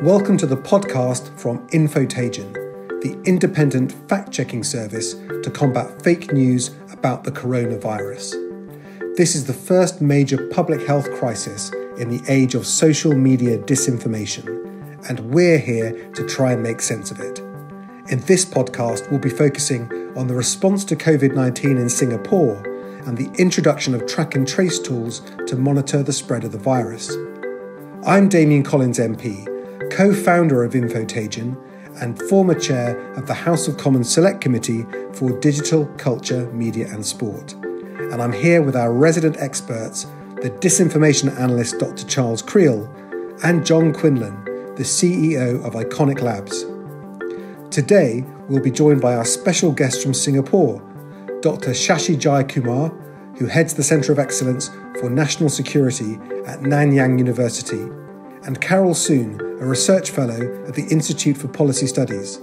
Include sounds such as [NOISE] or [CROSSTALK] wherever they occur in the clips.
Welcome to the podcast from Infotagion, the independent fact checking service to combat fake news about the coronavirus. This is the first major public health crisis in the age of social media disinformation, and we're here to try and make sense of it. In this podcast, we'll be focusing on the response to COVID 19 in Singapore and the introduction of track and trace tools to monitor the spread of the virus. I'm Damian Collins MP, co founder of Infotagion and former chair of the House of Commons Select Committee for Digital, Culture, Media and Sport. And I'm here with our resident experts, the disinformation analyst Dr. Charles Kriel and John Quinlan, the CEO of Iconic Labs. Today, we'll be joined by our special guest from Singapore, Dr. Shashi Jayakumar, who heads the Centre of Excellence for National Security at Nanyang University, and Carol Soon, a research fellow at the Institute for Policy Studies.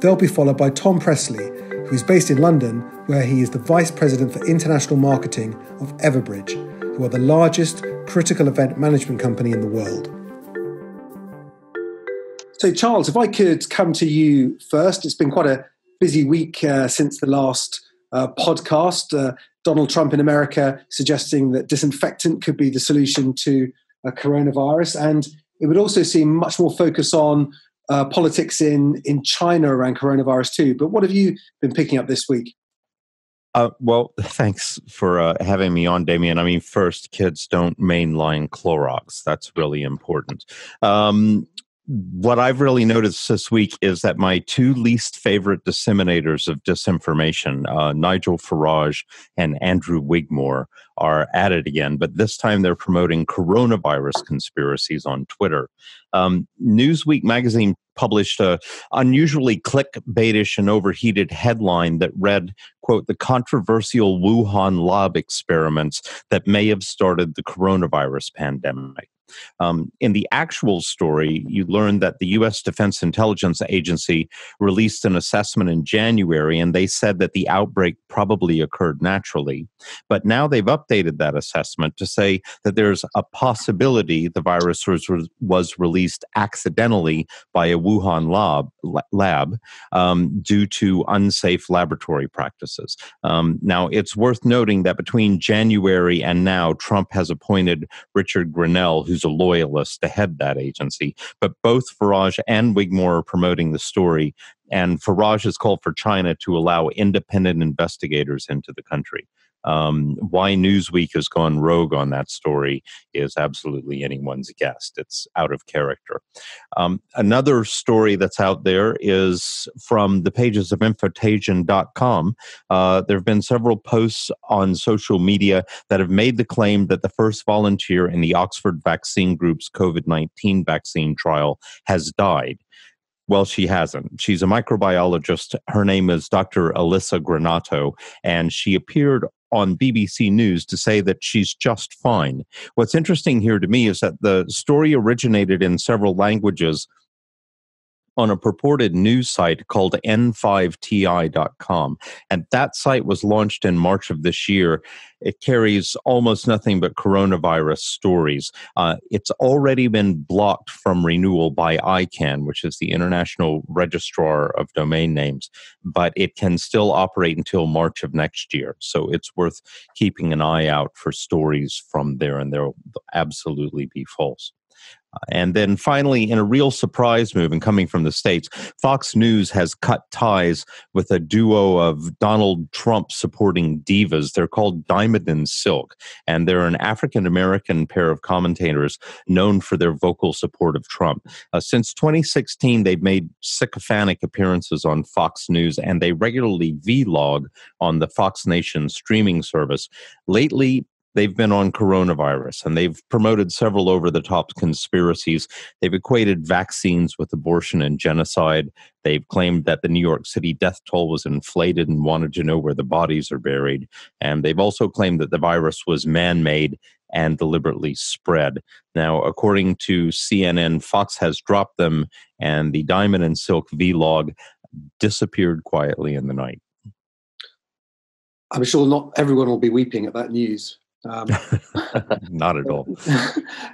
They'll be followed by Tom Pressley, who is based in London, where he is the Vice President for International Marketing of Everbridge, who are the largest critical event management company in the world. So, Charles, if I could come to you first, it's been quite a busy week uh, since the last uh, podcast. Uh, Donald Trump in America suggesting that disinfectant could be the solution to coronavirus, and it would also seem much more focus on uh, politics in in China around coronavirus too. But what have you been picking up this week? Uh, well, [LAUGHS] thanks for uh, having me on, Damian. I mean, first, kids don't mainline Clorox. That's really important. Um, what I've really noticed this week is that my two least favorite disseminators of disinformation, uh, Nigel Farage and Andrew Wigmore, are at it again, but this time they're promoting coronavirus conspiracies on Twitter. Um, Newsweek magazine published a unusually clickbaitish and overheated headline that read, quote, the controversial Wuhan lab experiments that may have started the coronavirus pandemic. Um, in the actual story, you learn that the U.S. Defense Intelligence Agency released an assessment in January, and they said that the outbreak probably occurred naturally. But now they've updated that assessment to say that there's a possibility the virus was, was released accidentally by a Wuhan lab, lab um, due to unsafe laboratory practices. Um, now, it's worth noting that between January and now, Trump has appointed Richard Grenell, who's who's a loyalist to head that agency. But both Farage and Wigmore are promoting the story, and Farage has called for China to allow independent investigators into the country. Um, why Newsweek has gone rogue on that story is absolutely anyone's guess. It's out of character. Um, another story that's out there is from the pages of Infotagion.com. Uh, there have been several posts on social media that have made the claim that the first volunteer in the Oxford Vaccine Group's COVID 19 vaccine trial has died. Well, she hasn't. She's a microbiologist. Her name is Dr. Elisa Granato, and she appeared on BBC News to say that she's just fine. What's interesting here to me is that the story originated in several languages on a purported news site called n5ti.com. And that site was launched in March of this year. It carries almost nothing but coronavirus stories. Uh, it's already been blocked from renewal by ICANN, which is the International Registrar of Domain Names, but it can still operate until March of next year. So it's worth keeping an eye out for stories from there, and they'll absolutely be false. And then finally, in a real surprise move and coming from the States, Fox News has cut ties with a duo of Donald Trump supporting divas. They're called Diamond and Silk, and they're an African American pair of commentators known for their vocal support of Trump. Uh, since 2016, they've made sycophantic appearances on Fox News, and they regularly vlog on the Fox Nation streaming service. Lately, they've been on coronavirus and they've promoted several over the top conspiracies. They've equated vaccines with abortion and genocide. They've claimed that the New York City death toll was inflated and wanted to know where the bodies are buried. And they've also claimed that the virus was man made and deliberately spread. Now, according to CNN, Fox has dropped them, and the Diamond and Silk vlog disappeared quietly in the night. I'm sure not everyone will be weeping at that news. Um, [LAUGHS] Not at all. [LAUGHS]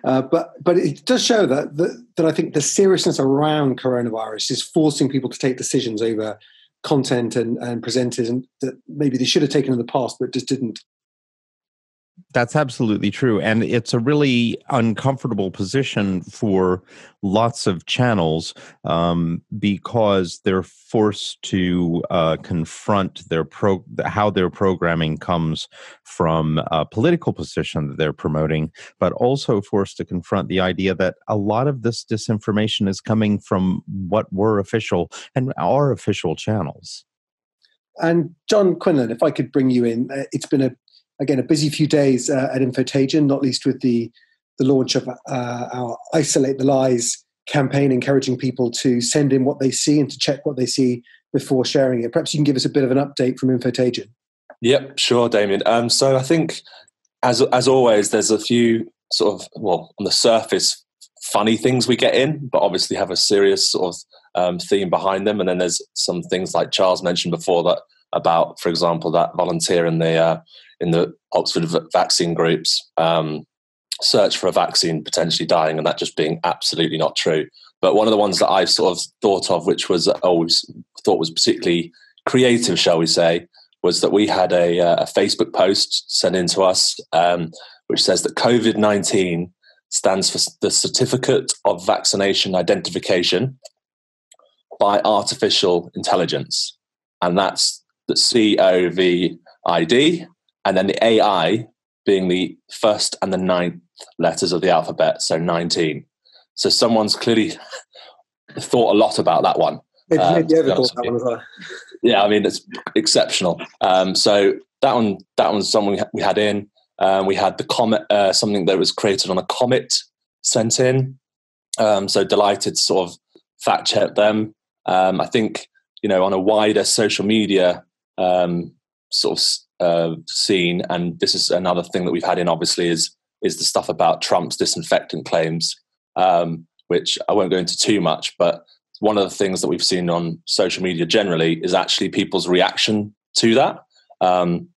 Uh, but but it does show that, that that I think the seriousness around coronavirus is forcing people to take decisions over content and, and presenters and that maybe they should have taken in the past but just didn't. That's absolutely true. And it's a really uncomfortable position for lots of channels um, because they're forced to uh, confront their pro how their programming comes from a political position that they're promoting, but also forced to confront the idea that a lot of this disinformation is coming from what were official and our official channels. And John Quinlan, if I could bring you in, uh, it's been a again, a busy few days uh, at Infotagion, not least with the, the launch of uh, our Isolate the Lies campaign, encouraging people to send in what they see and to check what they see before sharing it. Perhaps you can give us a bit of an update from Infotagion. Yep, sure, Damian. Um, so I think, as as always, there's a few sort of well on the surface funny things we get in, but obviously have a serious sort of um, theme behind them. And then there's some things like Charles mentioned before that about, for example, that volunteer in the uh, in the Oxford vaccine groups um, search for a vaccine potentially dying, and that just being absolutely not true. But one of the ones that I've sort of thought of, which was always thought was particularly creative, shall we say, was that we had a, uh, a Facebook post sent in to us, um, which says that COVID nineteen stands for the Certificate of Vaccination Identification by Artificial Intelligence, and that's the COVID and then the AI being the first and the ninth letters of the alphabet, so 19. So someone's clearly [LAUGHS] thought a lot about that one. Maybe, um, that one. Yeah, I mean it's exceptional. Um, so that one, that one's something we had in. Um, we had the comet, uh, something that was created on a comet sent in. Um, so delighted to sort of fact check them. Um, I think you know on a wider social media um, sort of uh, scene, and this is another thing that we've had in obviously is is the stuff about Trump's disinfectant claims, um, which I won't go into too much, but one of the things that we've seen on social media generally is actually people's reaction to that. Um,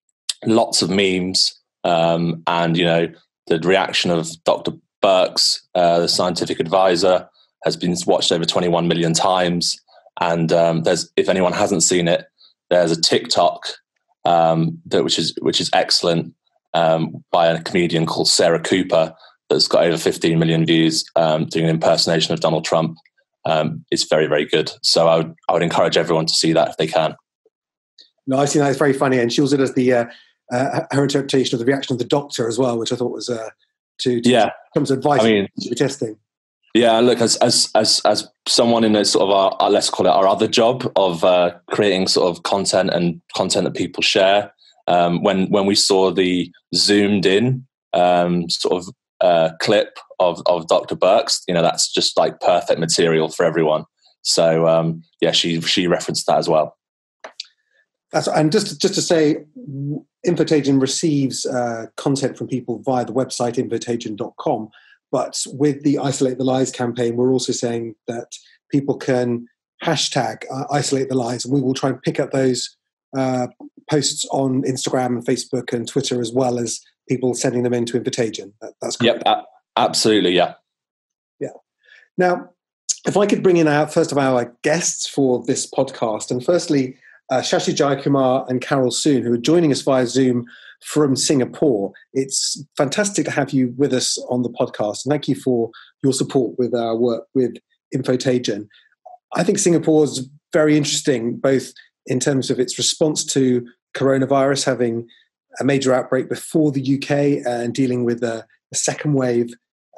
lots of memes, um, and you know the reaction of Dr. Birx, uh, the scientific advisor, has been watched over 21 million times. And um, there's, if anyone hasn't seen it, there's a TikTok um, that which is which is excellent um, by a comedian called Sarah Cooper that's got over 15 million views um, doing an impersonation of Donald Trump. Um, it's very very good. So I would I would encourage everyone to see that if they can. No, I've seen that. It's very funny, and she also does the uh, uh, her interpretation of the reaction of the doctor as well, which I thought was uh, to, to yeah comes advice I mean, testing. Yeah, look, as as as as someone in a sort of our, our let's call it our other job of uh, creating sort of content and content that people share. Um, when when we saw the zoomed in um, sort of uh, clip of of Dr. Birx, you know, that's just like perfect material for everyone. So um, yeah, she she referenced that as well. That's, and just just to say, Infotagion receives uh, content from people via the website infotagion.com. But with the Isolate the Lies campaign, we're also saying that people can hashtag uh, Isolate the Lies, and we will try and pick up those uh, posts on Instagram and Facebook and Twitter, as well as people sending them into Infotagion. That, that's correct. Yep, absolutely, yeah. Yeah. Now, if I could bring in our first of our guests for this podcast, and firstly, uh, Shashi Jayakumar and Carol Soon, who are joining us via Zoom from Singapore. It's fantastic to have you with us on the podcast. Thank you for your support with our work with Infotagion. I think Singapore is very interesting, both in terms of its response to coronavirus, having a major outbreak before the UK and dealing with a, a second wave.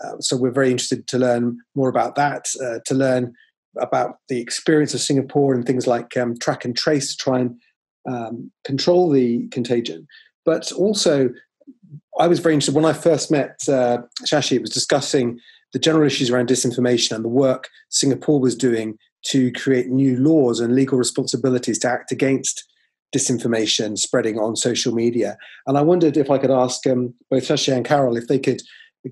Uh, so we're very interested to learn more about that, uh, to learn about the experience of Singapore and things like um, track and trace to try and um, control the contagion. But also, I was very interested when I first met uh, Shashi. It was discussing the general issues around disinformation and the work Singapore was doing to create new laws and legal responsibilities to act against disinformation spreading on social media. And I wondered if I could ask um, both Shashi and Carol if they could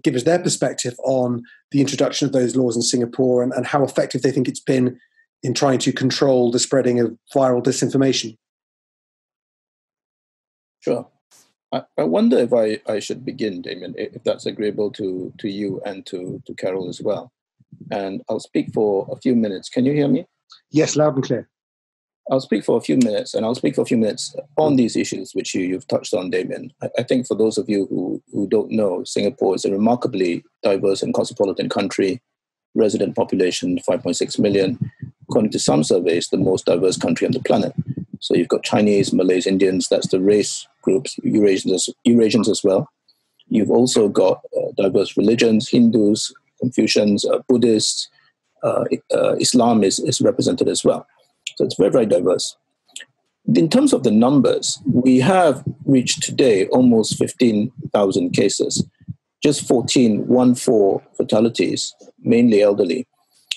give us their perspective on the introduction of those laws in Singapore and, and how effective they think it's been in trying to control the spreading of viral disinformation. Sure. I, I wonder if I, I should begin, Damian, if that's agreeable to, to you and to, to Carol as well. And I'll speak for a few minutes. Can you hear me? Yes, loud and clear. I'll speak for a few minutes, and I'll speak for a few minutes on these issues which you, you've touched on, Damian. I, I think for those of you who, who don't know, Singapore is a remarkably diverse and cosmopolitan country, resident population 5.6 million. According to some surveys, the most diverse country on the planet. So you've got Chinese, Malays, Indians, that's the race groups, Eurasians, Eurasians as well. You've also got uh, diverse religions, Hindus, Confucians, uh, Buddhists, uh, uh Islam is, is represented as well. So it's very, very diverse. In terms of the numbers, we have reached today almost 15,000 cases, just 14, one, four fatalities, mainly elderly,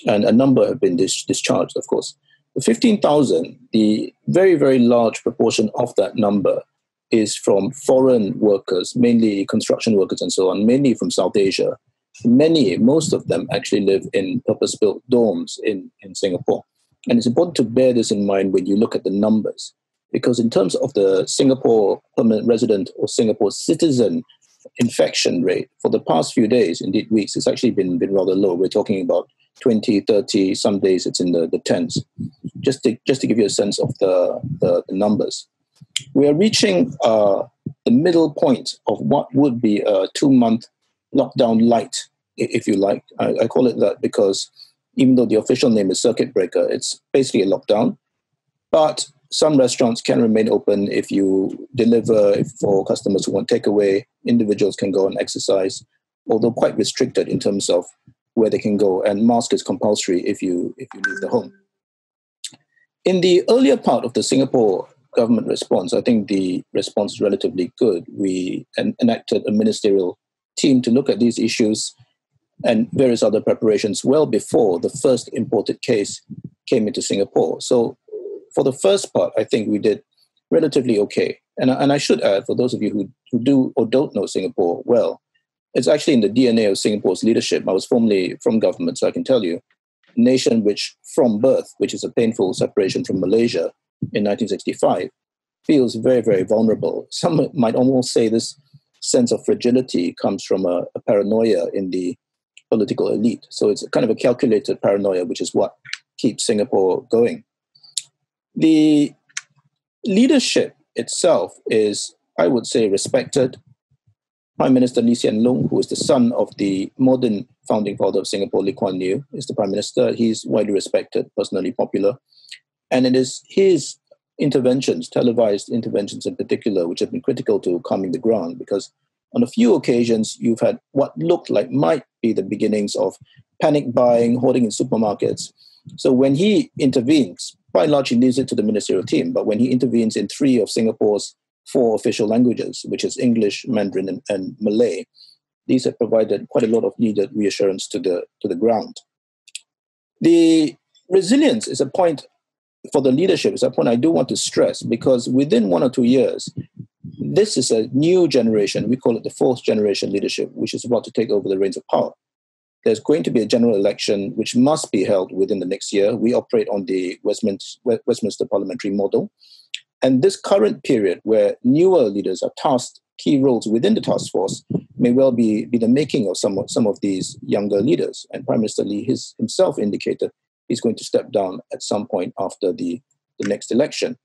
and a number have been dis- discharged, of course. The 15,000, the very, very large proportion of that number is from foreign workers, mainly construction workers and so on, mainly from South Asia. Many, most of them actually live in purpose built dorms in, in Singapore. And it's important to bear this in mind when you look at the numbers, because in terms of the Singapore permanent resident or Singapore citizen infection rate for the past few days, indeed weeks, it's actually been, been rather low. We're talking about 20, 30, some days it's in the, the tens, just to, just to give you a sense of the, the, the numbers. We are reaching uh, the middle point of what would be a two month lockdown light, if you like. I, I call it that because even though the official name is circuit breaker, it's basically a lockdown. But some restaurants can remain open if you deliver for customers who want takeaway. Individuals can go and exercise, although quite restricted in terms of where they can go. And mask is compulsory if you if you leave the home. In the earlier part of the Singapore government response, I think the response is relatively good. We en- enacted a ministerial team to look at these issues and various other preparations well before the first imported case came into Singapore. So, for the first part, I think we did relatively okay. And, and I should add, for those of you who, who do or don't know Singapore well, it's actually in the DNA of Singapore's leadership. I was formerly from government, so I can tell you, nation which, from birth, which is a painful separation from Malaysia in 1965, feels very, very vulnerable. Some might almost say this sense of fragility comes from a, a paranoia in the political elite. So it's kind of a calculated paranoia, which is what keeps Singapore going. The leadership itself is, I would say, respected. Prime Minister Lee Hsien Loong, who is the son of the modern founding father of Singapore, Lee Kuan Yew, is the Prime Minister. He's widely respected, personally popular. And it is his interventions, televised interventions in particular, which have been critical to calming the ground because on a few occasions, you've had what looked like might be the beginnings of panic buying, hoarding in supermarkets. So when he intervenes, by and large, he leaves it to the ministerial team. But when he intervenes in three of Singapore's four official languages, which is English, Mandarin, and, and Malay, these have provided quite a lot of needed reassurance to the to the ground. The resilience is a point for the leadership. Is a point I do want to stress because within one or two years, this is a new generation. We call it the fourth generation leadership, which is about to take over the reins of power. There's going to be a general election which must be held within the next year. We operate on the Westminster, Westminster parliamentary model. And this current period, where newer leaders are tasked key roles within the task force, may well be, be the making of some, some of these younger leaders. And Prime Minister Lee himself indicated he's going to step down at some point after the, the next election.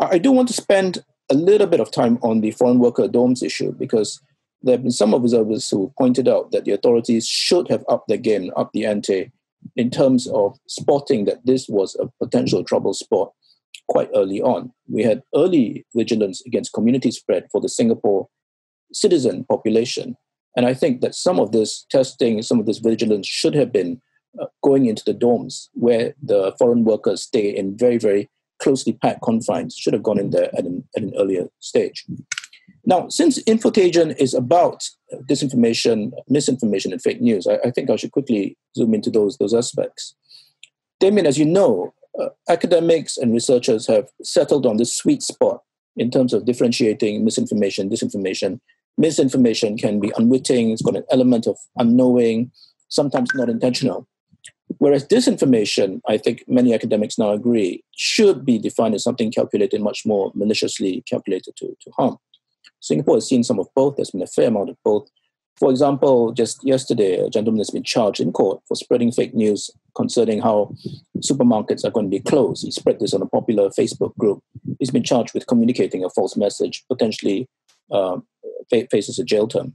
I do want to spend a little bit of time on the foreign worker dorms issue because there have been some observers who pointed out that the authorities should have upped their game, upped the ante in terms of spotting that this was a potential trouble spot quite early on. We had early vigilance against community spread for the Singapore citizen population. And I think that some of this testing, some of this vigilance should have been uh, going into the dorms where the foreign workers stay in very, very closely packed confines should have gone in there at an, at an earlier stage. Now, since Infotagion is about disinformation, misinformation, and fake news, I, I, think I should quickly zoom into those, those aspects. Damian, as you know, uh, academics and researchers have settled on this sweet spot in terms of differentiating misinformation, disinformation. Misinformation can be unwitting, it's got an element of unknowing, sometimes not intentional. Whereas disinformation, I think many academics now agree, should be defined as something calculated much more maliciously calculated to, to harm. Singapore has seen some of both. There's been a fair amount of both. For example, just yesterday, a gentleman has been charged in court for spreading fake news concerning how supermarkets are going to be closed. He spread this on a popular Facebook group. He's been charged with communicating a false message, potentially uh, faces a jail term.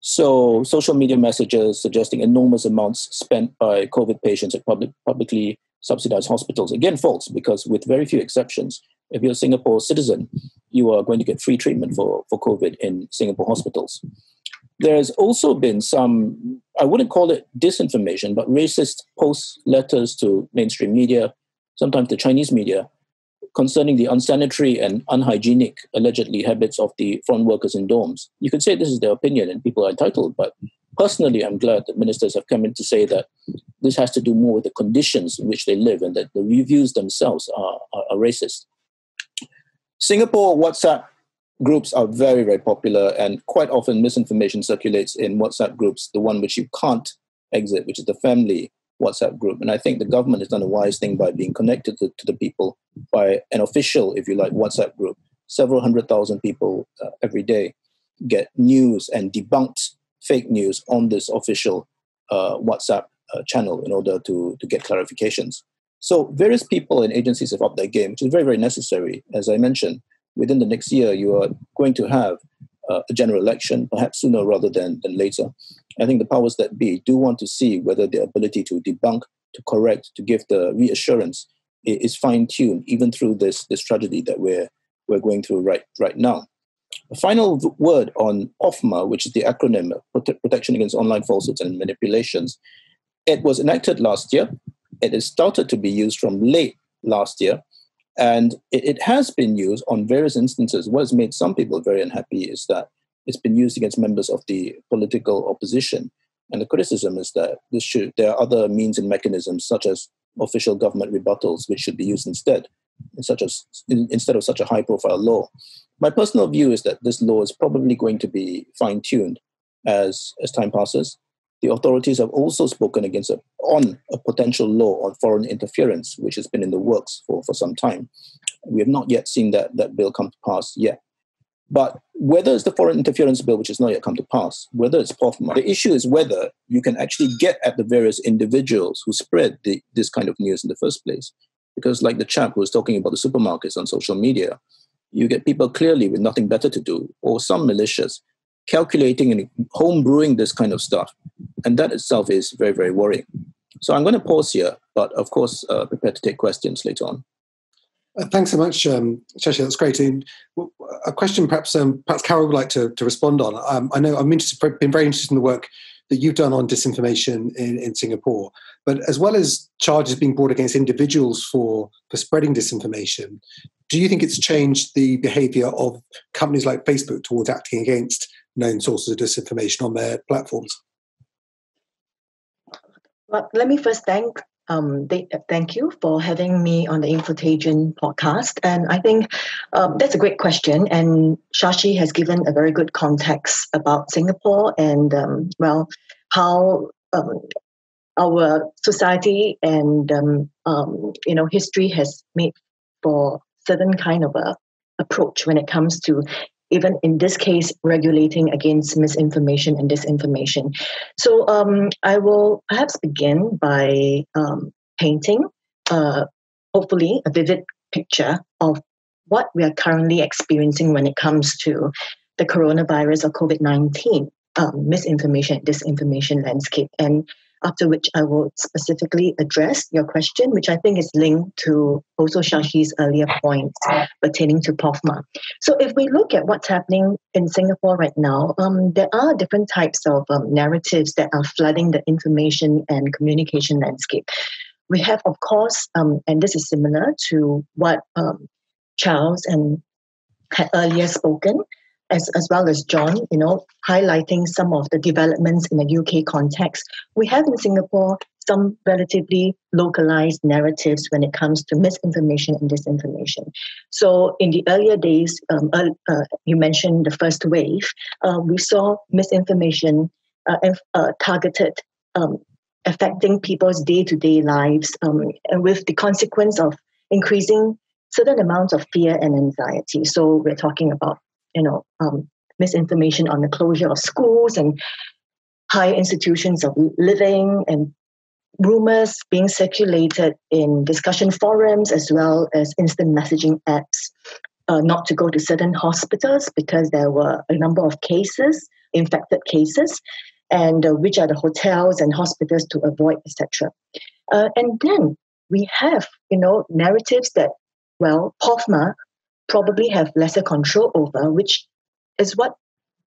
So, social media messages suggesting enormous amounts spent by COVID patients at public, publicly subsidized hospitals. Again, false, because with very few exceptions, if you're a Singapore citizen, you are going to get free treatment for, for COVID in Singapore hospitals. There's also been some, I wouldn't call it disinformation, but racist post letters to mainstream media, sometimes the Chinese media, concerning the unsanitary and unhygienic, allegedly, habits of the foreign workers in dorms. You could say this is their opinion and people are entitled, but personally, I'm glad that ministers have come in to say that this has to do more with the conditions in which they live and that the reviews themselves are, are, are racist. Singapore WhatsApp groups are very, very popular, and quite often misinformation circulates in WhatsApp groups, the one which you can't exit, which is the family WhatsApp group. And I think the government has done a wise thing by being connected to, to the people by an official, if you like, WhatsApp group. Several hundred thousand people uh, every day get news and debunked fake news on this official uh, WhatsApp uh, channel in order to, to get clarifications. So various people and agencies have upped their game, which is very, very necessary. As I mentioned, within the next year, you are going to have uh, a general election, perhaps sooner rather than, than later. I think the powers that be do want to see whether their ability to debunk, to correct, to give the reassurance is fine tuned, even through this, this tragedy that we're, we're going through right, right now. A final word on POFMA, which is the acronym Protection Against Online Falsehoods and Manipulations. It was enacted last year. It has started to be used from late last year. And it, it, has been used on various instances. What has made some people very unhappy is that it's been used against members of the political opposition. And the criticism is that should, there are other means and mechanisms, such as official government rebuttals, which should be used instead, such as in, instead of such a high-profile law. My personal view is that this law is probably going to be fine-tuned as as time passes. The authorities have also spoken against a, on a potential law on foreign interference, which has been in the works for, for some time. We have not yet seen that, that bill come to pass yet. But whether it's the foreign interference bill, which has not yet come to pass, whether it's POFMA, the issue is whether you can actually get at the various individuals who spread the, this kind of news in the first place. Because, like the chap who was talking about the supermarkets on social media, you get people clearly with nothing better to do, or some malicious calculating and home brewing this kind of stuff. And that itself is very, very worrying. So I'm going to pause here, but of course, uh, prepare to take questions later on. Uh, thanks so much, um, Shashi. That's great. And a question, perhaps, um, perhaps Carol would like to, to respond on. Um, I know I'm interested, been very interested in the work that you've done on disinformation in, in Singapore, but as well as charges being brought against individuals for for spreading disinformation, do you think it's changed the behaviour of companies like Facebook towards acting against known sources of disinformation on their platforms? Well, let me first thank um, they, thank you for having me on the Infotagion podcast. And I think um, that's a great question. And Shashi has given a very good context about Singapore and, um, well, how um, our society and, um, um, you know, history has made for certain kind of a approach when it comes to even in this case, regulating against misinformation and disinformation. So um, I will perhaps begin by um, painting, uh, hopefully, a vivid picture of what we are currently experiencing when it comes to the coronavirus or COVID 19 um, misinformation, disinformation landscape. And after which I will specifically address your question, which I think is linked to also Shashi's earlier points pertaining to POFMA. So if we look at what's happening in Singapore right now, um, there are different types of um, narratives that are flooding the information and communication landscape. We have, of course, um, and this is similar to what um, Charles and had earlier spoken, as, as well as John, you know, highlighting some of the developments in the UK context. We have in Singapore some relatively localized narratives when it comes to misinformation and disinformation. So, in the earlier days, um, uh, uh, you mentioned the first wave, uh, we saw misinformation uh, uh, targeted. Um, affecting people's day-to-day lives um, and with the consequence of increasing certain amounts of fear and anxiety so we're talking about you know, um, misinformation on the closure of schools and high institutions of living and rumors being circulated in discussion forums as well as instant messaging apps uh, not to go to certain hospitals because there were a number of cases, infected cases, and uh, which are the hotels and hospitals to avoid, etc. Uh, and then we have, you know, narratives that, well, POFMA probably have lesser control over, which is what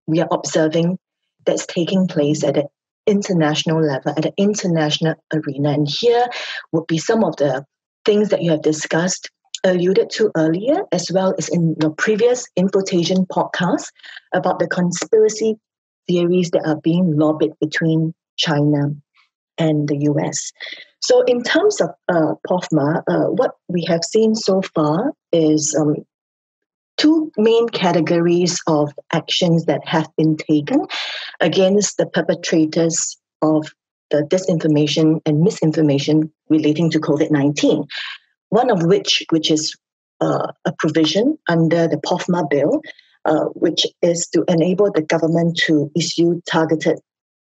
we are observing that's taking place at an international level, at an international arena. And here would be some of the things that you have discussed, alluded to earlier, as well as in your previous Infotainment podcast about the conspiracy theories that are being lobbied between China and the US. So, in terms of uh, POFMA, uh, what we have seen so far is um, two main categories of actions that have been taken against the perpetrators of the disinformation and misinformation relating to COVID 19. One of which, which is uh, a provision under the POFMA bill, uh, which is to enable the government to issue targeted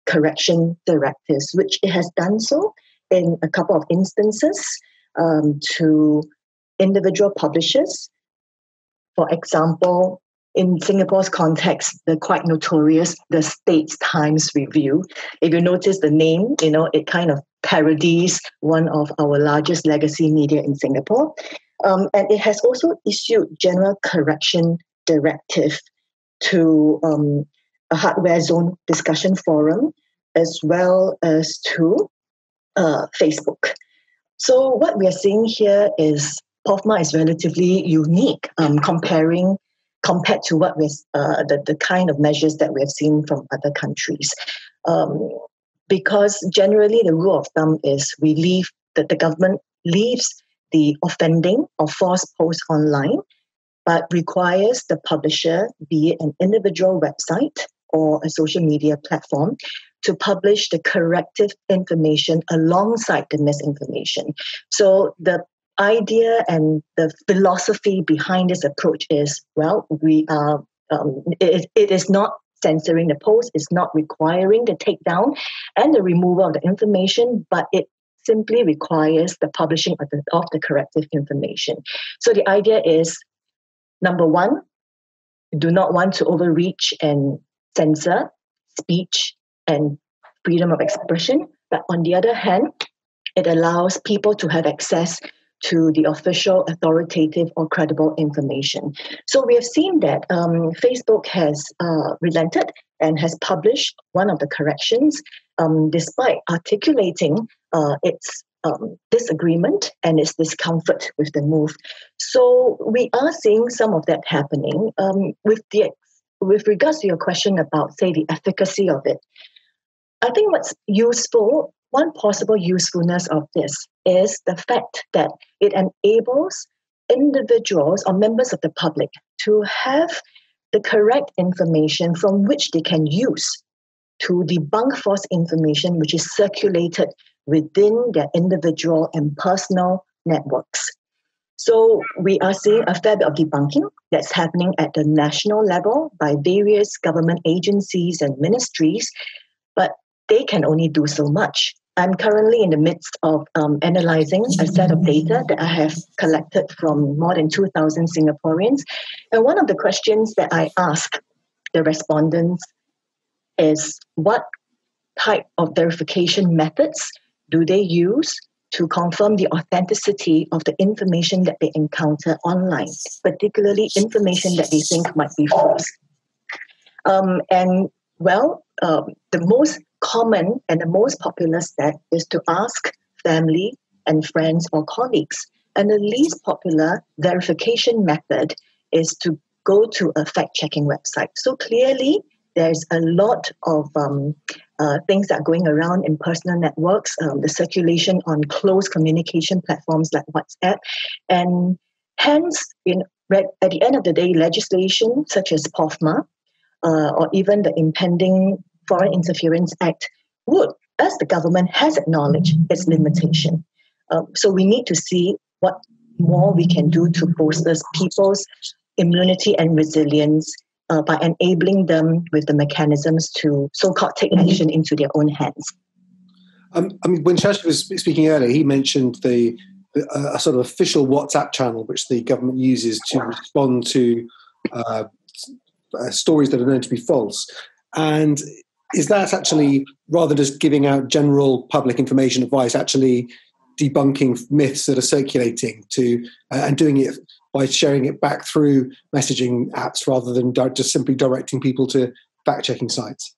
correction directives, which it has done so in a couple of instances um, to individual publishers for example, in Singapore's context, the quite notorious the States Times Review. If you notice the name, you know, it kind of parodies one of our largest legacy media in Singapore. Um, and it has also issued general correction directive to um, a HardwareZone discussion forum as well as to uh, Facebook. So what we are seeing here is POFMA is relatively unique um, comparing compared to what was uh, the, the kind of measures that we have seen from other countries. Um, because generally the rule of thumb is we leave that the government leaves the offending or false posts online, but requires the publisher, be it an individual website or a social media platform, to publish the corrective information alongside the misinformation. So the idea and the philosophy behind this approach is well, we are, um, it, it is not censoring the post, it's not requiring the takedown and the removal of the information, but it simply requires the publishing of the, of the corrective information. So the idea is number one, do not want to overreach and censor speech and freedom of expression. But on the other hand, it allows people to have access to the official, authoritative, or credible information. So we have seen that um, Facebook has uh, relented and has published one of the corrections, um, despite articulating uh, its um, disagreement and its discomfort with the move. So we are seeing some of that happening. Um, with the with regards to your question about, say, the efficacy of it, I think what's useful one possible usefulness of this is the fact that it enables individuals or members of the public to have the correct information from which they can use to debunk false information which is circulated within their individual and personal networks. So we are seeing a fair bit of debunking that's happening at the national level by various government agencies and ministries, but they can only do so much. I'm currently in the midst of um, analyzing a set of data that I have collected from more than 2,000 Singaporeans. And one of the questions that I ask the respondents is what type of verification methods do they use to confirm the authenticity of the information that they encounter online, particularly information that they think might be false? Um, and well, um, the most common and the most popular step is to ask family and friends or colleagues. And the least popular verification method is to go to a fact checking website. So clearly, there's a lot of um, uh, things that are going around in personal networks, um, the circulation on closed communication platforms like WhatsApp. And hence, in, at the end of the day, legislation such as POFMA uh, or even the impending Foreign Interference Act would, as the government has acknowledged its limitation. Um, so we need to see what more we can do to bolster people's immunity and resilience uh, by enabling them with the mechanisms to so-called take action into their own hands. Um, I mean, when Shashi was speaking earlier, he mentioned the a sort of official WhatsApp channel which the government uses to respond to uh, uh, stories that are known to be false. And is that actually rather than just giving out general public information advice, actually debunking myths that are circulating to uh, and doing it by sharing it back through messaging apps rather than di- just simply directing people to fact checking sites?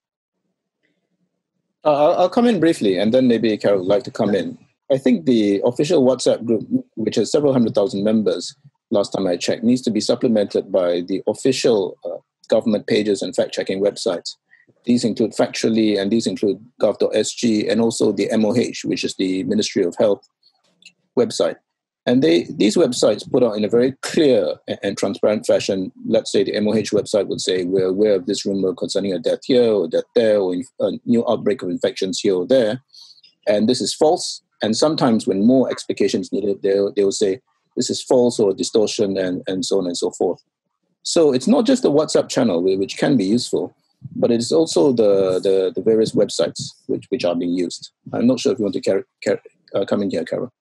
Uh, I'll, come in briefly, and then maybe Carol would like to come in. I think the official WhatsApp group, which has several hundred thousand members, last time I checked, needs to be supplemented by the official uh, government pages and fact checking websites. These include Factually, and these include gov.sg, and also the MOH, which is the Ministry of Health website. And they these websites put out in a very clear and, transparent fashion. Let's say the MOH website would say, We're aware of this rumor concerning a death here or death there, or a new outbreak of infections here or there. And this is false. And sometimes, when more explications needed, they'll, they'll say, This is false or distortion, and, and so on and so forth. So it's not just the WhatsApp channel, which can be useful, but it is also the, the, the various websites which, which are being used. I'm not sure if you want to uh, come in here, Carol.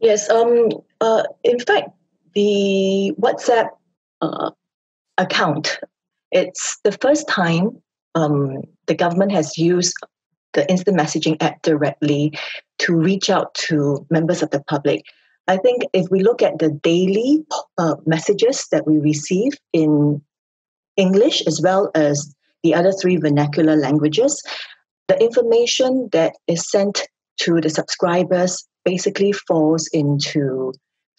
Yes. Um. Uh. In fact, the WhatsApp uh, account. It's the first time um, the government has used the instant messaging app directly to reach out to members of the public. I think if we look at the daily uh, messages that we receive in English as well as the other three vernacular languages, the information that is sent to the subscribers basically falls into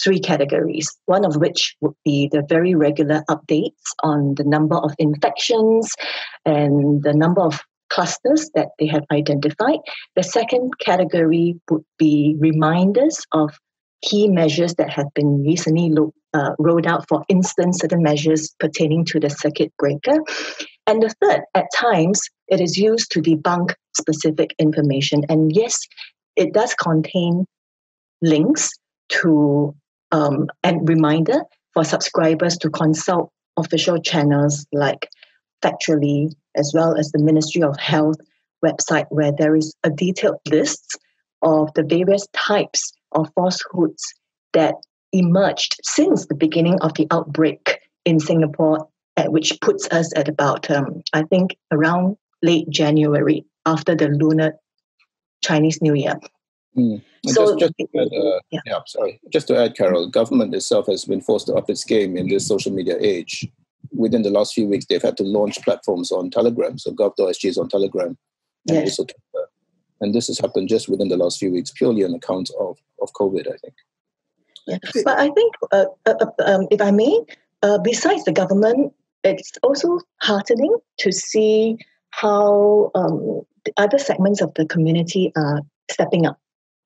three categories, one of which would be the very regular updates on the number of infections and the number of clusters that they have identified. The second category would be reminders of key measures that have been recently lo- uh, rolled out, for instance, certain measures pertaining to the circuit breaker. And the third, at times, it is used to debunk specific information. And yes, it does contain links to um, and reminder for subscribers to consult official channels like Factually, as well as the Ministry of Health website, where there is a detailed list of the various types of falsehoods that emerged since the beginning of the outbreak in Singapore, which puts us at about, um, I think, around late January after the lunar Chinese New Year. Mm. So, just, just add, uh, yeah. yeah, sorry. Just to add, Carol, government itself has been forced to up its game in this social media age within the last few weeks, they've had to launch platforms on Telegram. So gov.sg is on Telegram and yes. also Twitter. And this has happened just within the last few weeks, purely on account of, of COVID, I think. Yeah. But I think, uh, uh, uh, um, if I may, uh, besides the government, it's also heartening to see how um, the other segments of the community are stepping up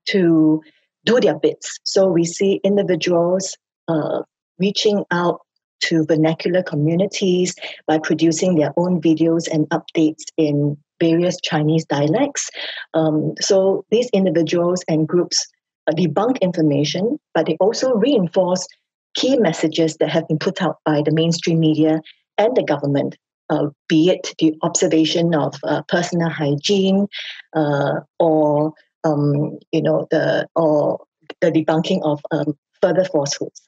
to do their bits. So we see individuals uh, reaching out to vernacular communities by producing their own videos and updates in various Chinese dialects. Um, so these individuals and groups uh, debunk information, but they also reinforce key messages that have been put out by the mainstream media and the government. Uh, be it the observation of uh, personal hygiene, uh, or um, you know the or the debunking of um, further falsehoods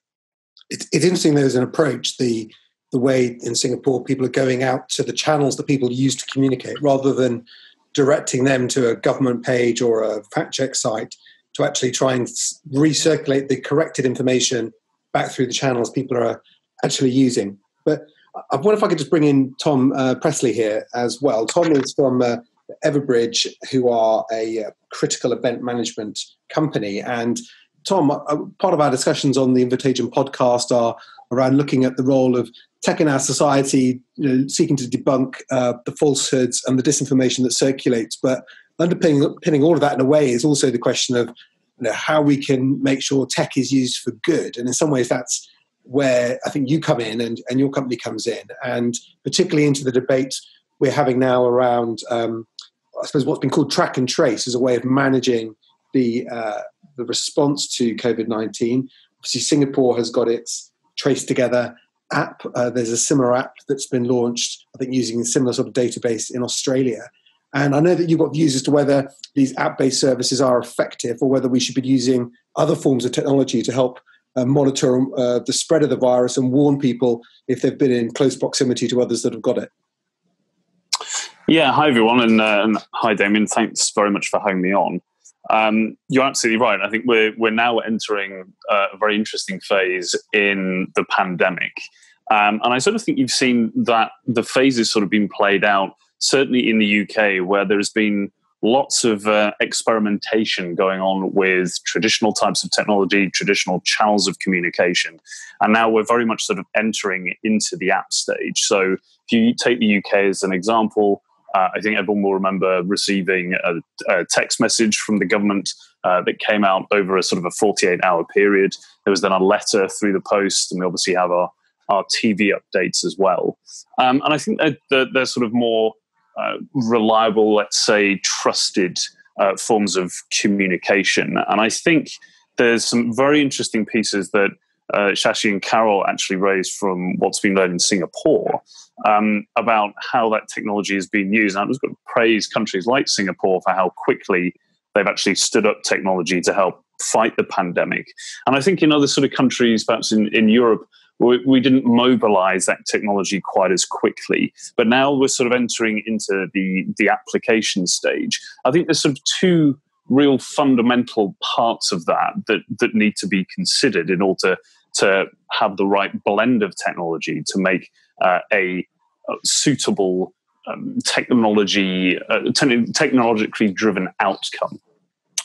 it's, it's interesting there's an approach the the way in Singapore people are going out to the channels that people use to communicate rather than directing them to a government page or a fact check site to actually try and recirculate the corrected information back through the channels people are actually using. But I wonder if I could just bring in Tom uh, Pressley here as well. Tom is from uh, Everbridge, who are a uh, critical event management company, and Tom, uh, part of our discussions on the Infotagion podcast are around looking at the role of tech in our society, you know, seeking to debunk uh, the falsehoods and the disinformation that circulates. But underpinning, underpinning all of that in a way is also the question of you know, how we can make sure tech is used for good. And in some ways, that's where I think you come in and, and your company comes in, and particularly into the debate we're having now around, um, I suppose, what's been called track and trace as a way of managing the uh, the response to COVID 19. Obviously, Singapore has got its TraceTogether. app. Uh, there's a similar app that's been launched, I think, using a similar sort of database in Australia. And I know that you've got views as to whether these app based services are effective or whether we should be using other forms of technology to help uh, monitor uh, the spread of the virus and warn people if they've been in close proximity to others that have got it. Yeah, hi everyone, and, uh, and hi Damian. Thanks very much for having me on. Um, you're absolutely right. I think we're we're now entering uh, a very interesting phase in the pandemic, um, and I sort of think you've seen that the phase phases sort of been played out. Certainly in the UK, where there's been lots of uh, experimentation going on with traditional types of technology, traditional channels of communication. And now we're very much sort of entering into the app stage. So if you take the UK as an example, uh, I think everyone will remember receiving a, a text message from the government uh, that came out over a sort of a 48 hour period. There was then a letter through the post, and we obviously have our, our TV updates as well. Um, and I think they're, sort of more uh, reliable, let's say, trusted uh, forms of communication. And I think there's some very interesting pieces that uh, Shashi and Carol actually raised from what's been learned in Singapore um, about how that technology is being used. And I was going to praise countries like Singapore for how quickly they've actually stood up technology to help fight the pandemic. And I think in other sort of countries, perhaps in, in Europe, we, didn't mobilize that technology quite as quickly. But now we're sort of entering into the, the application stage. I think there's sort of two real fundamental parts of that that, that need to be considered in order to have the right blend of technology to make uh, a, a, suitable um, technology, uh, te- technologically driven outcome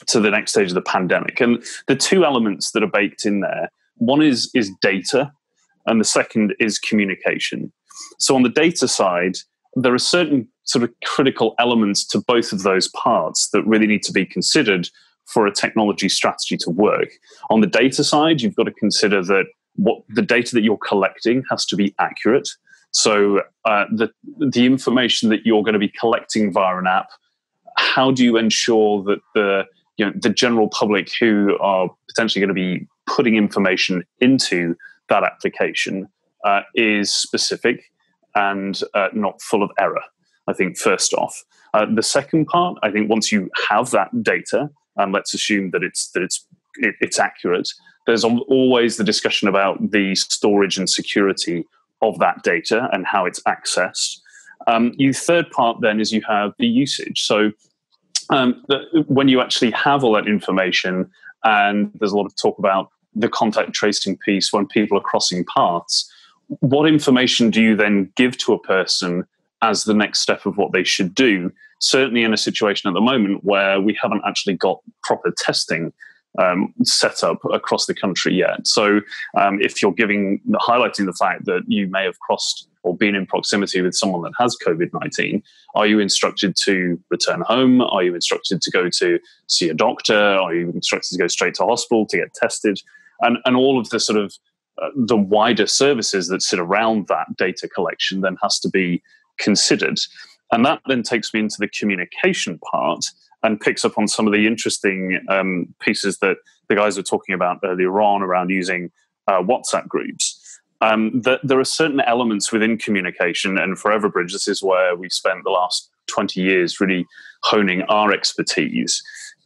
to the next stage of the pandemic. And the two elements that are baked in there one is is data, and the second is communication. So on the data side, there are certain sort of critical elements to both of those parts that really need to be considered for a technology strategy to work. On the data side, you've got to consider that what the data that you're collecting has to be accurate. So uh, the the information that you're going to be collecting via an app, how do you ensure that the you know the general public who are potentially going to be putting information into that application uh, is specific and uh, not full of error? I think first off, uh, the second part, I think once you have that data, and let's assume that it's that it's it, it's accurate. There's always the discussion about the storage and security of that data and how it's accessed. Um, third part then is you have the usage. So um, the, when you actually have all that information, and there's a lot of talk about the contact tracing piece when people are crossing paths, what information do you then give to a person as the next step of what they should do? Certainly, in a situation at the moment where we haven't actually got proper testing um, set up across the country yet. So, um, if you're giving highlighting the fact that you may have crossed or been in proximity with someone that has COVID 19, are you instructed to return home? Are you instructed to go to see a doctor? Are you instructed to go straight to hospital to get tested? And, and all of the sort of uh, the wider services that sit around that data collection then has to be considered. And that then takes me into the communication part and picks up on some of the interesting um, pieces that the guys were talking about earlier on around using uh, WhatsApp groups. Um, the, there are certain elements within communication, and for Everbridge, this is where we've spent the last 20 years really honing our expertise.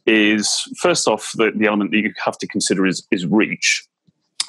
Is first off, the, the element that you have to consider is, is reach.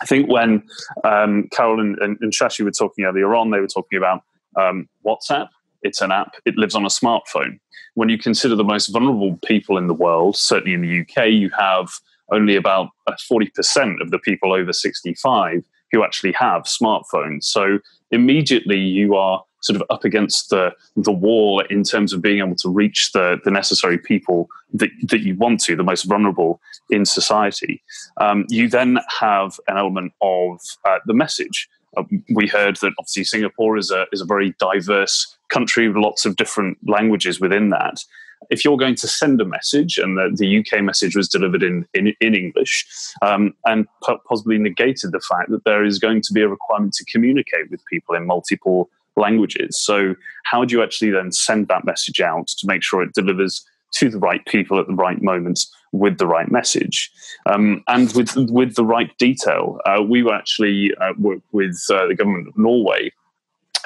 I think when um, Carol and, and, and, Shashi were talking earlier on, they were talking about um, WhatsApp. It's an app, it lives on a smartphone when you consider the most vulnerable people in the world, certainly in the UK, you have only about 40% of the people over 65 who actually have smartphones. So immediately you are sort of up against the, the wall in terms of being able to reach the, the necessary people that, that you want to, the most vulnerable in society. Um, you then have an element of uh, the message. Uh, we heard that obviously Singapore is a, is a very diverse country with lots of different languages within that. If you're going to send a message, and the, the UK message was delivered in, in, in English, um, and possibly negated the fact that there is going to be a requirement to communicate with people in multiple languages. So, how do you actually then send that message out to make sure it delivers to the right people at the right moments with the right message um, and with with the right detail. Uh, we were actually uh, worked with uh, the government of Norway,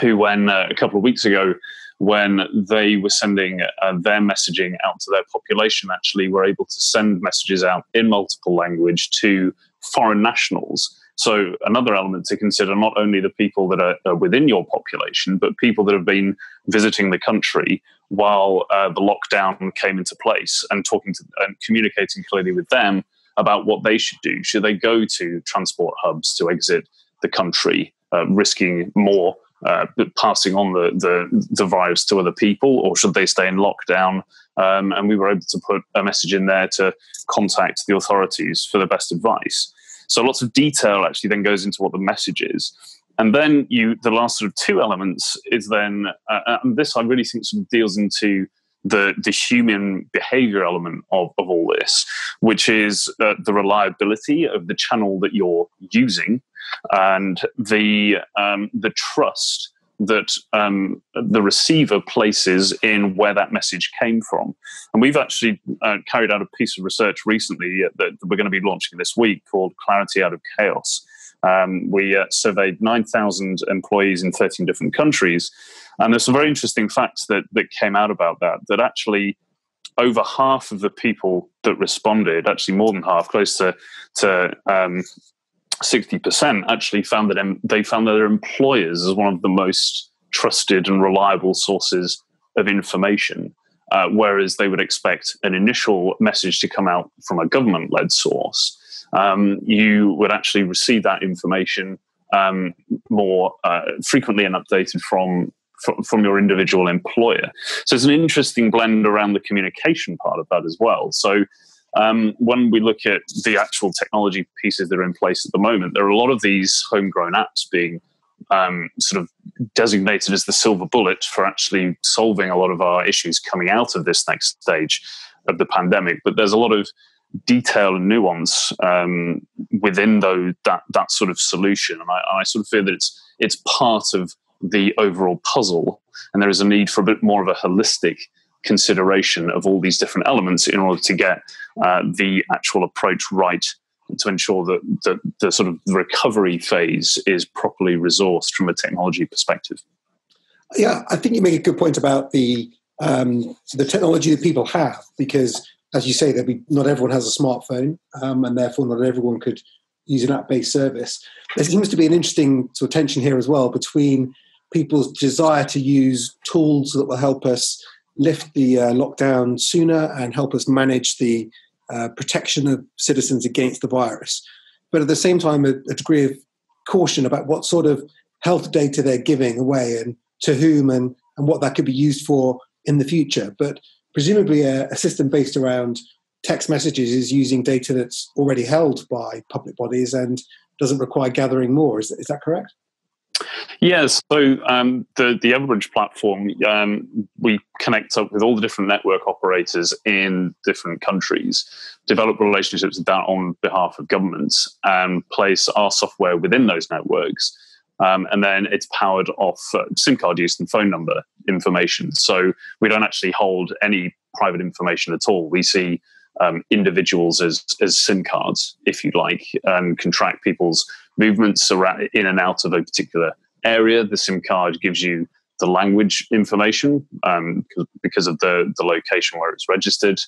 who, when uh, a couple of weeks ago, when they were sending uh, their messaging out to their population, actually were able to send messages out in multiple language to foreign nationals. So another element to consider not only the people that are, are within your population, but people that have been visiting the country while uh, the lockdown came into place and talking to and communicating clearly with them about what they should do. Should they go to transport hubs to exit the country, uh, risking more, uh, passing on the, the, the virus to other people, or should they stay in lockdown? Um, and we were able to put a message in there to contact the authorities for the best advice. So lots of detail actually then goes into what the message is. And then you, the last sort of two elements is then, uh, uh, and this I really think sort of deals into the the human behavior element of, of all this, which is uh, the reliability of the channel that you're using and the um, the trust that um, the receiver places in where that message came from. And we've actually uh, carried out a piece of research recently that we're going to be launching this week called Clarity Out of Chaos. Um, we uh, surveyed 9,000 employees in 13 different countries. And there's some very interesting facts that, that came out about that, that actually over half of the people that responded, actually more than half, close to, to um, 60% actually found that they found that their employers as one of the most trusted and reliable sources of information. Uh, whereas they would expect an initial message to come out from a government led source, um, you would actually receive that information um, more uh, frequently and updated from, from, from your individual employer. So it's an interesting blend around the communication part of that as well. So um, when we look at the actual technology pieces that are in place at the moment, there are a lot of these homegrown apps being um, sort of designated as the silver bullet for actually solving a lot of our issues coming out of this next stage of the pandemic. But there's a lot of detail and nuance um, within those, that that sort of solution, and I, I sort of feel that it's it's part of the overall puzzle, and there is a need for a bit more of a holistic consideration of all these different elements in order to get uh, the actual approach right to ensure that, the sort of recovery phase is properly resourced from a technology perspective. Yeah, I think you make a good point about the um, the technology that people have, because as you say, that not everyone has a smartphone, um, and therefore not everyone could use an app-based service. There seems to be an interesting sort of tension here as well between people's desire to use tools that will help us lift the uh, lockdown sooner and help us manage the uh, protection of citizens against the virus. But at the same time, a, a, degree of caution about what sort of health data they're giving away and to whom and, and what that could be used for in the future. But presumably, a, a system based around text messages is using data that's already held by public bodies and doesn't require gathering more. Is, is that correct? Yes, so um, the the Everbridge platform, um, we connect up with all the different network operators in different countries, develop relationships with that on behalf of governments, and place our software within those networks. Um, and then it's powered off uh, SIM card use and phone number information. So we don't actually hold any private information at all. We see um, individuals as as SIM cards, if you like, and can track people's movements around in and out of a particular area. The SIM card gives you the language information um, because of the, the location where it's registered.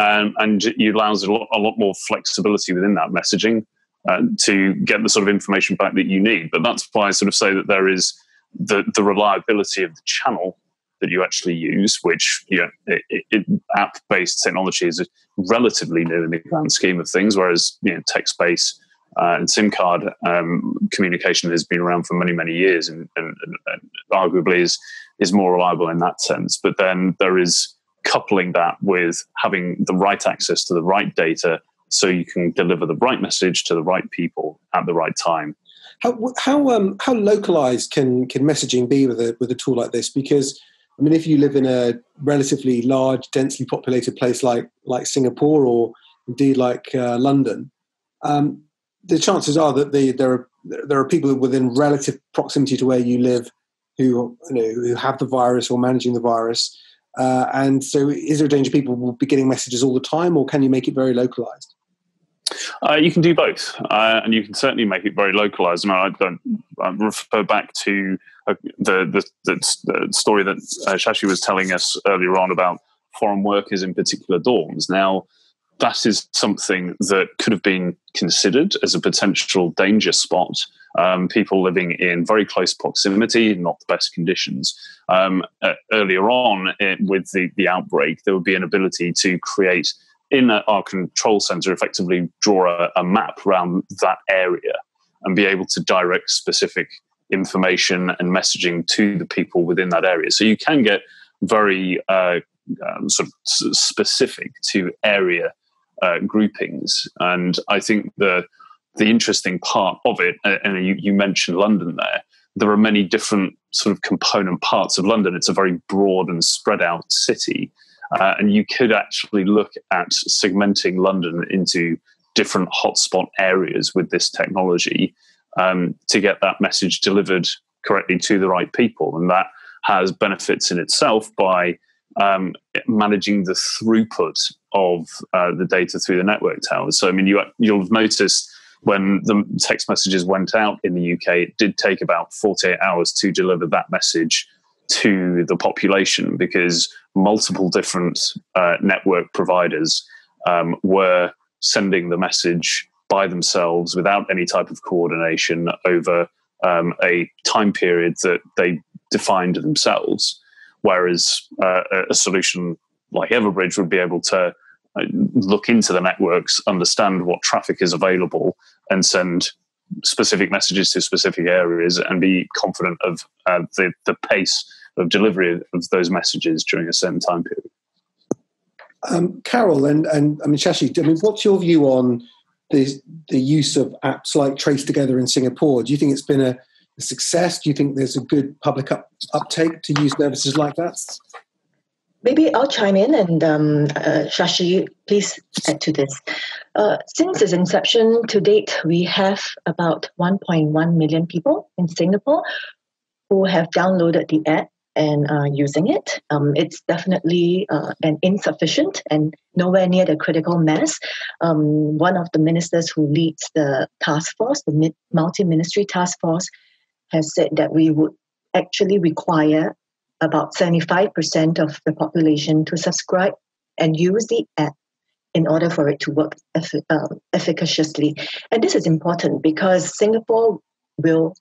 Um, and it allows a lot, a lot, more flexibility within that messaging uh, to get the sort of information back that you need. But that's why I sort of say that there is the, the reliability of the channel that you actually use, which you know, it, it, app-based technology is relatively new in the grand scheme of things, whereas you know, text-based uh, and SIM card um, communication has been around for many, many years and, and, and, arguably is, is more reliable in that sense. But then there is coupling that with having the right access to the right data so you can deliver the right message to the right people at the right time. How how um, how localized can can messaging be with a with a tool like this? Because I mean, if you live in a relatively large, densely populated place like like Singapore or indeed like uh, London, um, the chances are that the, there are there are people within relative proximity to where you live who you know who have the virus or managing the virus. Uh, and so, is there a danger people will be getting messages all the time, or can you make it very localized? Uh, you can do both, uh, and you can certainly make it very localized. I, mean, I, I refer back to uh, the, the, the, the, story that uh, Shashi was telling us earlier on about foreign workers in particular dorms. Now, that is something that could have been considered as a potential danger spot. Um, people living in very close proximity, not the best conditions. Um, uh, earlier on it, with the, the outbreak, there would be an ability to create in our control center, effectively draw a, a map around that area and be able to direct specific information and messaging to the people within that area. So you can get very uh, um, sort of specific to area uh, groupings. And I think the the interesting part of it, and you, you mentioned London there, there are many different sort of component parts of London. It's a very broad and spread out city. Uh, and you could actually look at segmenting London into different hotspot areas with this technology um, to get that message delivered correctly to the right people. And that has benefits in itself by um, managing the throughput of uh, the data through the network towers. So, I mean, you, you'll have noticed when the text messages went out in the UK, it did take about 48 hours to deliver that message to the population because multiple different uh, network providers um, were sending the message by themselves without any type of coordination over um, a time period that they defined themselves. Whereas uh, a solution like Everbridge would be able to look into the networks, understand what traffic is available, and send specific messages to specific areas and be confident of uh, the, the pace of delivery of those messages during a certain time period. Um, Carol and, and I mean Shashi, I mean, what's your view on the the use of apps like TraceTogether in Singapore? Do you think it's been a a success? Do you think there's a good public up, uptake to use services like that? Maybe I'll chime in and um, uh, Shashi, please add to this. Uh, since its inception to date, we have about 1.1 million people in Singapore who have downloaded the app and are using it. Um, it's definitely uh, an insufficient and nowhere near the critical mass. Um, one of the ministers who leads the task force, the multi ministry task force, has said that we would actually require about 75% of the population to subscribe and use the app in order for it to work eff- um, efficaciously. And this is important because Singapore will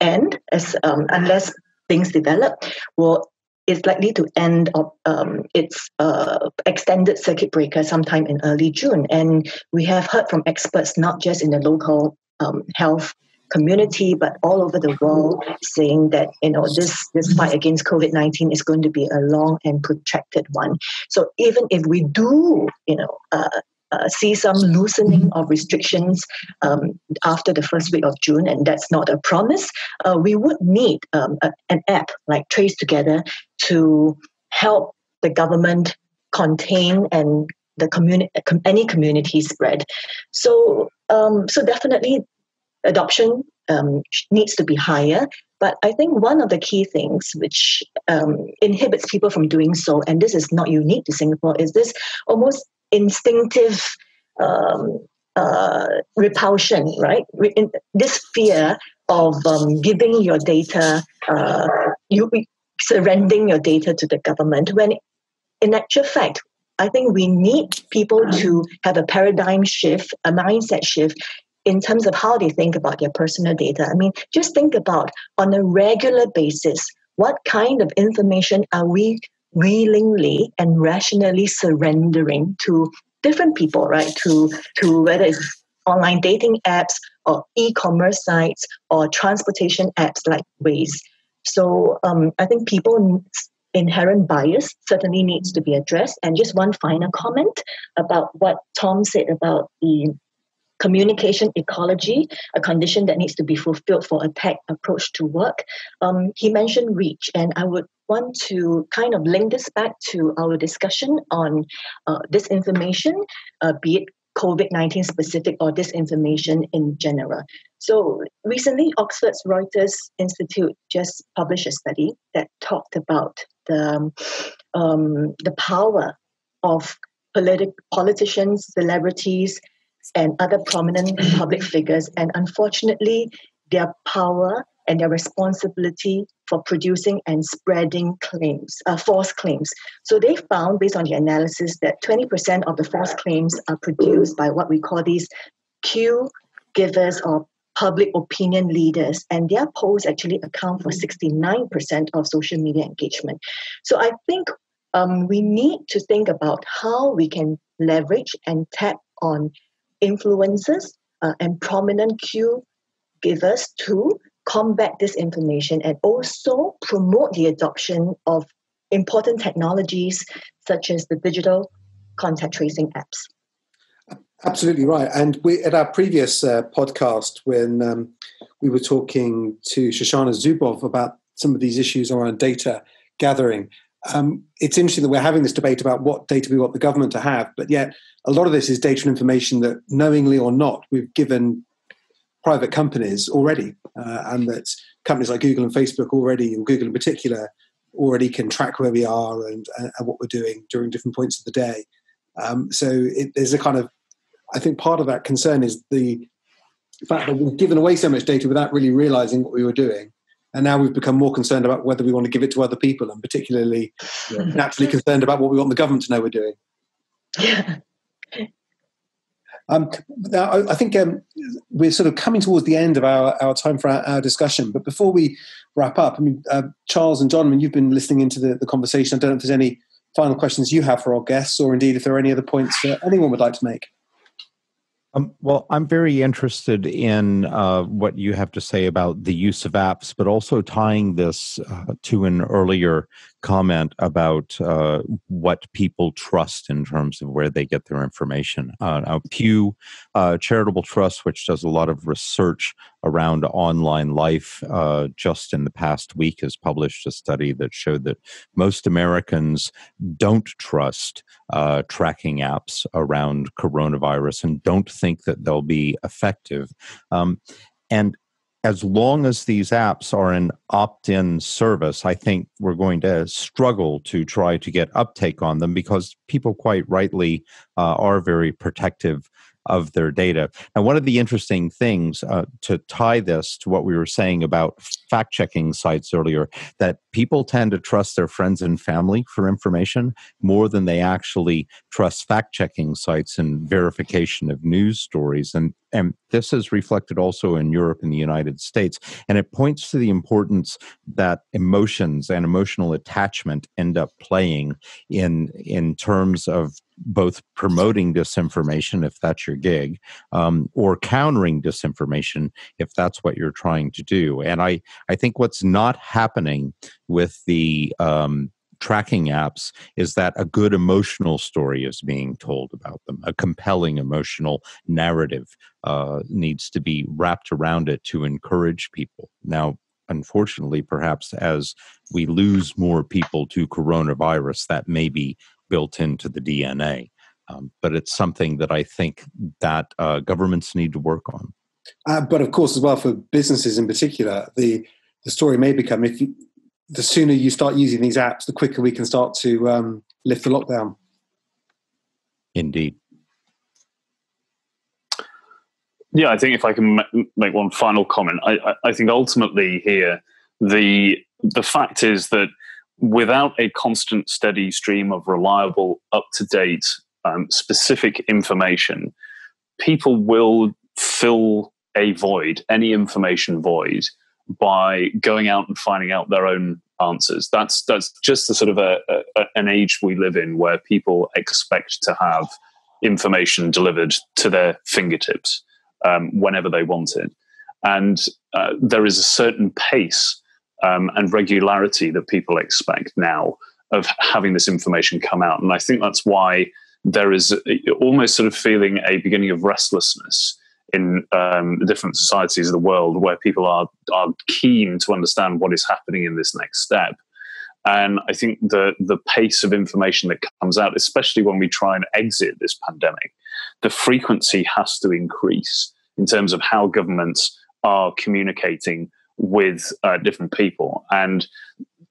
end as um, unless things develop will is likely to end of um, its uh, extended circuit breaker sometime in early June. And we have heard from experts, not just in the local um, health community, but all over the world, saying that you know this this fight against COVID nineteen is going to be a long and protracted one. So even if we do, you know. Uh, uh, see some loosening of restrictions um, after the first week of June, and that's not a promise. Uh, we would need um, a, an app like TraceTogether to help the government contain and the community any community spread. So um, so definitely adoption um, needs to be higher. But I think one of the key things which um, inhibits people from doing so, and this is not unique to Singapore, is this almost instinctive um, uh, repulsion, right? In this fear of um, giving your data, uh, you surrendering your data to the government. When in actual fact, I think we need people to have a paradigm shift, a mindset shift in terms of how they think about their personal data. I mean, just think about on a regular basis, what kind of information are we willingly and rationally surrendering to different people, right? To to whether it's online dating apps or e-commerce sites or transportation apps like Waze. So um, I think people inherent bias certainly needs to be addressed. And just one final comment about what Tom said about the communication ecology, a condition that needs to be fulfilled for a tech approach to work. Um, he mentioned reach, and I would want to kind of link this back to our discussion on uh, disinformation, uh, be it COVID 19 specific or disinformation in general. So, recently, Oxford's Reuters Institute just published a study that talked about the um, the power of politi- politicians, celebrities, and other prominent public figures. And unfortunately, their power and their responsibility for producing and spreading claims, uh, false claims. So they found, based on the analysis, that 20% of the false claims are produced by what we call these cue givers or public opinion leaders, and their posts actually account for 69% of social media engagement. So I think um, we need to think about how we can leverage and tap on influencers uh, and prominent cue givers to combat disinformation and also promote the adoption of important technologies such as the digital contact tracing apps. Absolutely right. And we at our previous uh, podcast, when um, we were talking to Shoshana Zuboff about some of these issues around data gathering, um, it's interesting that we're having this debate about what data we want the government to have, but yet a lot of this is data and information that, knowingly or not, we've given private companies already, uh, and that companies like Google and Facebook already, or Google in particular, already can track where we are and, and what we're doing during different points of the day. Um, so it, there's a kind of, I think part of that concern is the fact that we've given away so much data without really realizing what we were doing. And now we've become more concerned about whether we want to give it to other people, and particularly yeah. [LAUGHS] naturally concerned about what we want the government to know we're doing. Yeah. [LAUGHS] Um, now, I think um, we're sort of coming towards the end of our, our time for our, our discussion. But before we wrap up, I mean, uh, Charles and John, I mean, you've been listening into the, the conversation. I don't know if there's any final questions you have for our guests, or indeed if there are any other points that anyone would like to make. Um, well, I'm very interested in uh, what you have to say about the use of apps, but also tying this uh, to an earlier comment about uh, what people trust in terms of where they get their information. Uh, now, Pew uh, Charitable Trust, which does a lot of research around online life, uh, just in the past week has published a study that showed that most Americans don't trust uh, tracking apps around coronavirus and don't think that they'll be effective. Um, and as long as these apps are an opt in service, I think we're going to struggle to try to get uptake on them because people quite rightly uh, are very protective of their data. Now, one of the interesting things uh, to tie this to what we were saying about fact checking sites earlier, that people tend to trust their friends and family for information more than they actually trust fact checking sites and verification of news stories. And, and this is reflected also in Europe and the United States. And it points to the importance that emotions and emotional attachment end up playing in, in terms of both promoting disinformation, if that's your gig, um, or countering disinformation, if that's what you're trying to do. And I, I think what's not happening with the um, tracking apps is that a good emotional story is being told about them. A compelling emotional narrative uh, needs to be wrapped around it to encourage people. Now, unfortunately, perhaps as we lose more people to coronavirus, that may be built into the DNA. Um, but it's something that I think that uh, governments need to work on. Uh, but of course, as well for businesses in particular, the the story may become if you, the sooner you start using these apps, the quicker we can start to um, lift the lockdown. Indeed. Yeah, I think if I can make one final comment, I, I think ultimately here the the fact is that without a constant, steady stream of reliable, up to date, um, specific information, people will fill a void, any information void, by going out and finding out their own answers. That's that's just the sort of a, a, an age we live in where people expect to have information delivered to their fingertips um, whenever they want it, and uh, there is a certain pace um, and regularity that people expect now of having this information come out, and I think that's why there is almost sort of feeling a beginning of restlessness in um, different societies of the world where people are are keen to understand what is happening in this next step. And I think the the pace of information that comes out, especially when we try and exit this pandemic, the frequency has to increase in terms of how governments are communicating with uh, different people. And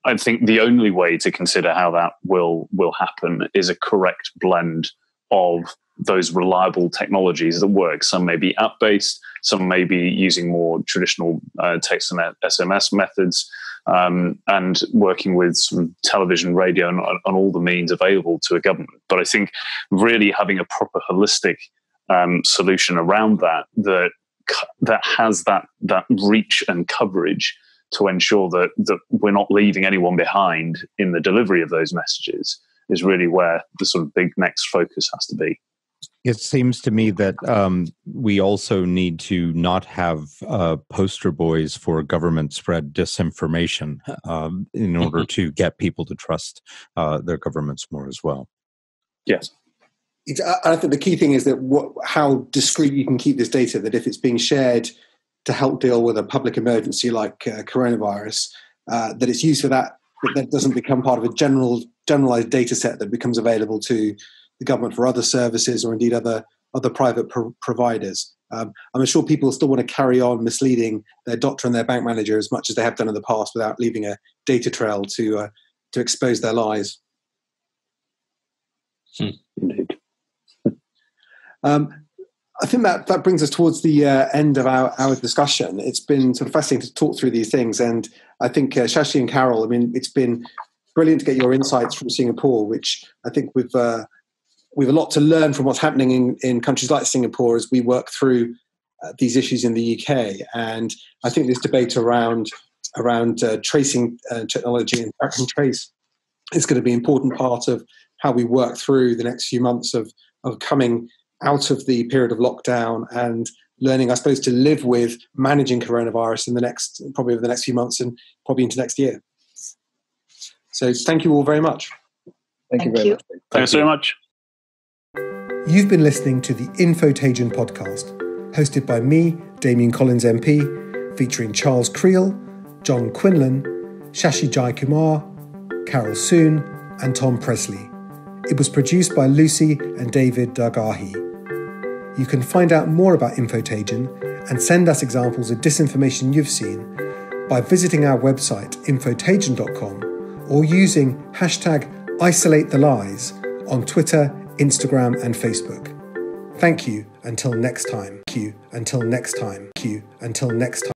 I think the only way to consider how that will will happen is a correct blend of those reliable technologies that work. Some may be app based, some may be using more traditional uh, text and SMS methods, um, and working with television, radio, and, and, all the means available to a government. But I think really having a proper holistic um, solution around that that that has that that reach and coverage to ensure that that we're not leaving anyone behind in the delivery of those messages is really where the sort of big next focus has to be. It seems to me that um, we also need to not have uh, poster boys for government spread disinformation um, in order mm-hmm. to get people to trust uh, their governments more as well. Yes. I think the key thing is that what, how discreet you can keep this data. That if it's being shared to help deal with a public emergency like uh, coronavirus, uh, that it's used for that, but that doesn't become part of a general generalized data set that becomes available to the government for other services or indeed other other private pro- providers. Um, I'm sure people still want to carry on misleading their doctor and their bank manager as much as they have done in the past without leaving a data trail to uh, to expose their lies. Hmm. Indeed. Um, I think that that brings us towards the uh, end of our, our discussion. It's been sort of fascinating to talk through these things, and I think uh, Shashi and Carol. I mean, it's been brilliant to get your insights from Singapore, which I think we've uh, we've a lot to learn from what's happening in, in countries like Singapore as we work through uh, these issues in the UK. And I think this debate around around uh, tracing uh, technology and track and trace is going to be an important part of how we work through the next few months of of coming out of the period of lockdown and learning, I suppose, to live with managing coronavirus in the next probably over the next few months and probably into next year. So thank you all very much. Thank, thank you very you. much. Thanks very much. You've been listening to the Infotagion podcast, hosted by me, Damian Collins MP, featuring Charles Kriel, John Quinlan, Shashi Jayakumar, Carol Soon, and Tom Pressley. It was produced by Lucy and David Dargahi. You can find out more about Infotagion and send us examples of disinformation you've seen by visiting our website infotagion.com or using hashtag isolate the lies on Twitter, Instagram, and Facebook. Thank you until next time. Q until next time. Q until next time.